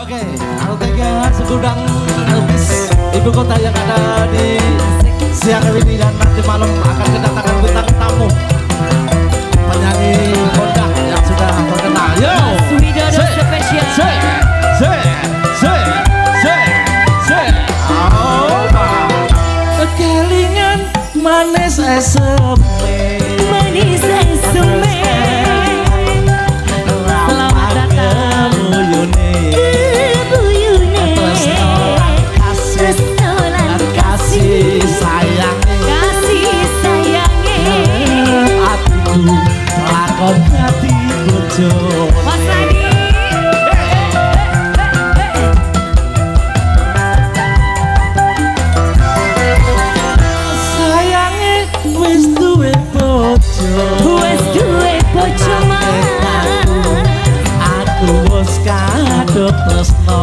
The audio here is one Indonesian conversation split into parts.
Oke, okay, LTGH segudang Elvis Ibu kota yang ada di siang hari ini dan nanti malam akan kedatangan bintang tamu. Penyanyi kuwus kadhep tresno.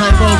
Cyborg